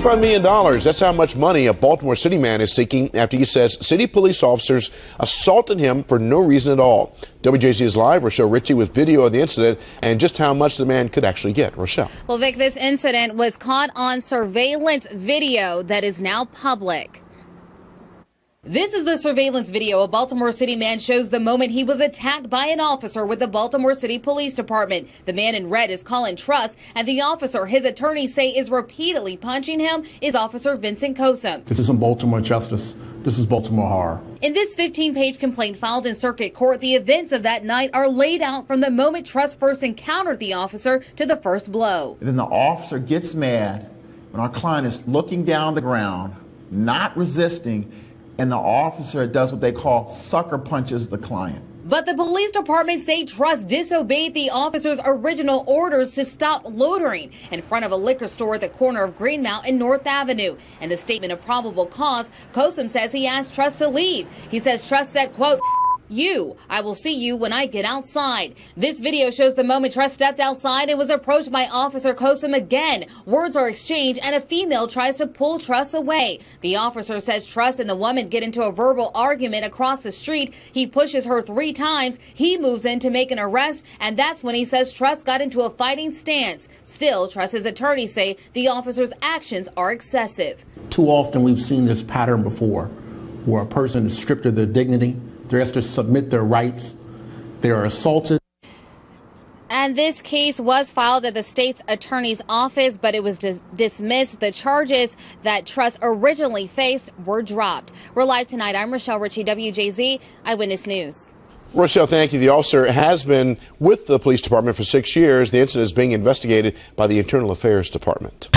$5 million. That's how much money a Baltimore City man is seeking after he says city police officers assaulted him for no reason at all. WJZ is live. Rochelle Ritchie with video of the incident and just how much the man could actually get. Rochelle. Well, Vic, this incident was caught on surveillance video that is now public. This is the surveillance video. A Baltimore City man shows the moment he was attacked by an officer with the Baltimore City Police Department. The man in red is Colin Truss, and the officer his attorneys say is repeatedly punching him is Officer Vincent Cosom. This isn't Baltimore justice. This is Baltimore horror. In this 15 page complaint filed in circuit court, the events of that night are laid out from the moment Truss first encountered the officer to the first blow. And then the officer gets mad when our client is looking down the ground, not resisting and the officer does what they call sucker punches the client. But the police department say Truss disobeyed the officer's original orders to stop loitering in front of a liquor store at the corner of Greenmount and North Avenue. In the statement of probable cause, Cosom says he asked Truss to leave. He says Truss said, quote, you. I will see you when I get outside. This video shows the moment Truss stepped outside and was approached by Officer Cosom again. Words are exchanged and a female tries to pull Truss away. The officer says Truss and the woman get into a verbal argument across the street. He pushes her three times. He moves in to make an arrest, and that's when he says Truss got into a fighting stance. Still, Truss's attorneys say the officer's actions are excessive. Too often we've seen this pattern before where a person is stripped of their dignity they're asked to submit their rights. They are assaulted. And this case was filed at the state's attorney's office, but it was dis dismissed. The charges that Truss originally faced were dropped. We're live tonight. I'm Rochelle Ritchie, WJZ Eyewitness News. Rochelle, thank you. The officer has been with the police department for six years. The incident is being investigated by the Internal Affairs Department.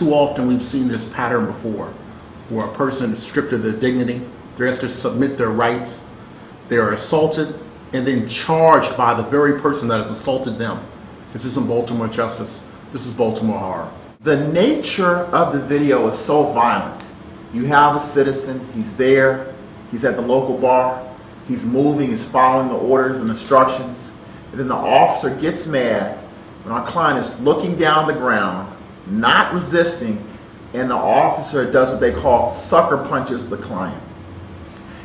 Too often we've seen this pattern before, where a person is stripped of their dignity, they're asked to submit their rights, they are assaulted, and then charged by the very person that has assaulted them. This isn't Baltimore justice, this is Baltimore horror. The nature of the video is so violent. You have a citizen, he's there, he's at the local bar, he's moving, he's following the orders and instructions, and then the officer gets mad when our client is looking down the ground not resisting, and the officer does what they call sucker punches the client.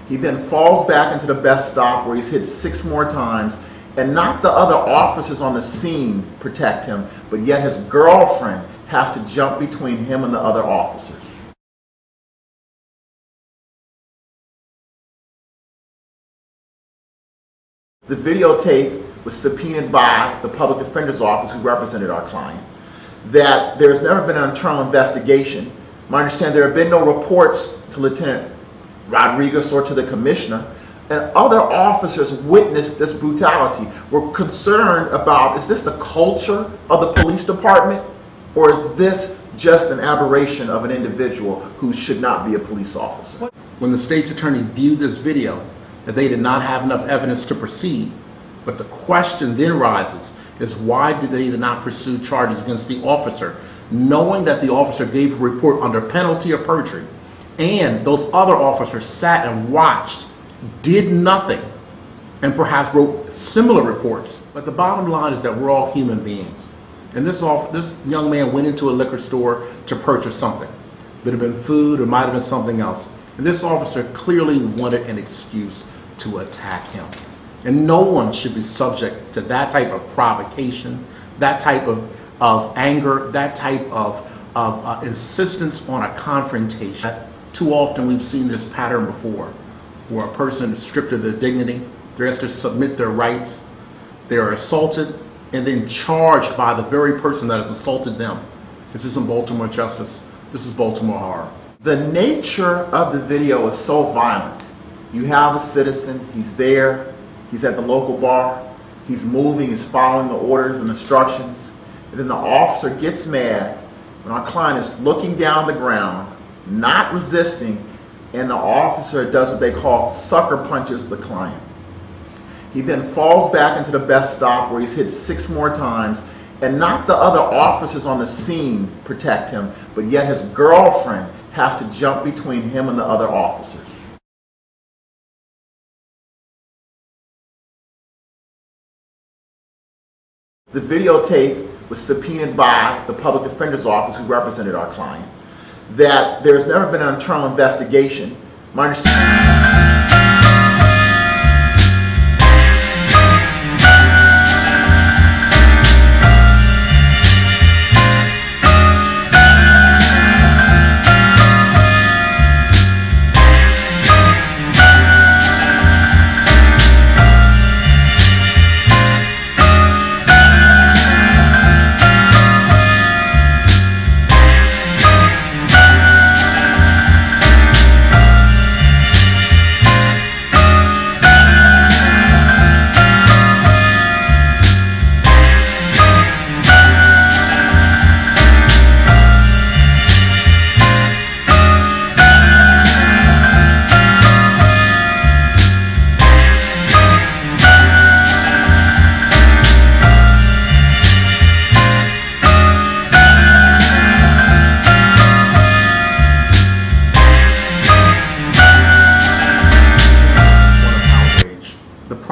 He then falls back into the best stop where he's hit six more times, and not the other officers on the scene protect him, but yet his girlfriend has to jump between him and the other officers. The videotape was subpoenaed by the public defender's office who represented our client. That there's never been an internal investigation. My understanding, there have been no reports to Lieutenant Rodriguez or to the commissioner. And other officers witnessed this brutality, were concerned about, is this the culture of the police department? Or is this just an aberration of an individual who should not be a police officer? When the state's attorney viewed this video, that they did not have enough evidence to proceed. But the question then rises is why did they not pursue charges against the officer, knowing that the officer gave a report under penalty of perjury, and those other officers sat and watched, did nothing, and perhaps wrote similar reports. But the bottom line is that we're all human beings. And this, off, this young man went into a liquor store to purchase something. It have been food, or might have been something else. And this officer clearly wanted an excuse to attack him. And no one should be subject to that type of provocation, that type of, of anger, that type of, of uh, insistence on a confrontation. Too often we've seen this pattern before, where a person is stripped of their dignity, they're asked to submit their rights, they are assaulted, and then charged by the very person that has assaulted them. This isn't Baltimore justice, this is Baltimore horror. The nature of the video is so violent you have a citizen, he's there, he's at the local bar, he's moving, he's following the orders and instructions. And then the officer gets mad when our client is looking down the ground, not resisting, and the officer does what they call sucker punches the client. He then falls back into the best stop where he's hit six more times, and not the other officers on the scene protect him, but yet his girlfriend has to jump between him and the other officers. The videotape was subpoenaed by the public defender's office who represented our client. That there's never been an internal investigation. My understanding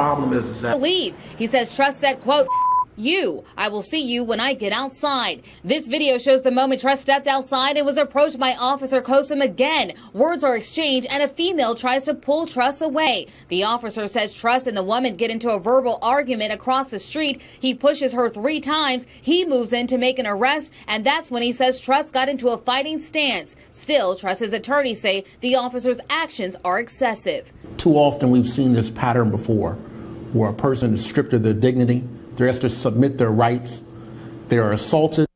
problem is that leave. He says Truss said, quote, you. I will see you when I get outside. This video shows the moment Truss stepped outside and was approached by Officer Cosom again. Words are exchanged and a female tries to pull Truss away. The officer says Truss and the woman get into a verbal argument across the street. He pushes her three times. He moves in to make an arrest and that's when he says Truss got into a fighting stance. Still, Truss's attorneys say the officer's actions are excessive. too often we've seen this pattern before, where a person is stripped of their dignity, they're asked to submit their rights, they are assaulted.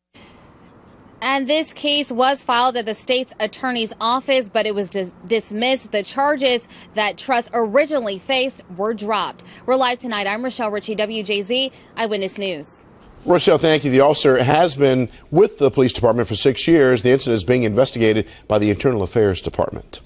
And this case was filed at the state's attorney's office, but it was dis- dismissed. The charges that Truss originally faced were dropped. We're live tonight. I'm Rochelle Ritchie, WJZ Eyewitness News. Rochelle, thank you. The officer has been with the police department for six years. The incident is being investigated by the Internal Affairs Department.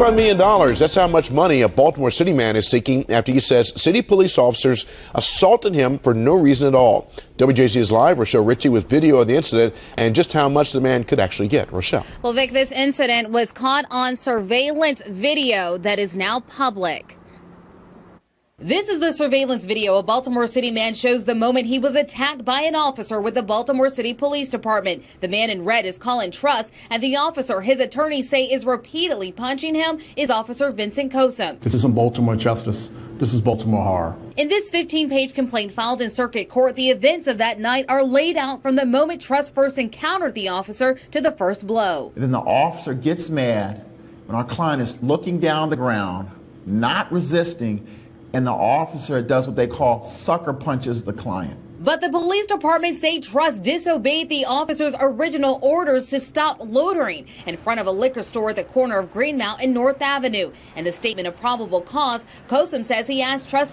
$1 million. That's how much money a Baltimore City man is seeking after he says city police officers assaulted him for no reason at all. WJZ is live. Rochelle Ritchie with video of the incident and just how much the man could actually get. Rochelle. Well, Vic, this incident was caught on surveillance video that is now public. This is the surveillance video. A Baltimore City man shows the moment he was attacked by an officer with the Baltimore City Police Department. The man in red is Colin Truss, and the officer his attorneys say is repeatedly punching him is Officer Vincent Cosom. This isn't Baltimore justice. This is Baltimore horror. In this 15 page complaint filed in circuit court, the events of that night are laid out from the moment Truss first encountered the officer to the first blow. And then the officer gets mad when our client is looking down the ground, not resisting and the officer does what they call sucker punches the client. But the police department say Truss disobeyed the officer's original orders to stop loitering in front of a liquor store at the corner of Greenmount and North Avenue. In the statement of probable cause, Cosom says he asked Truss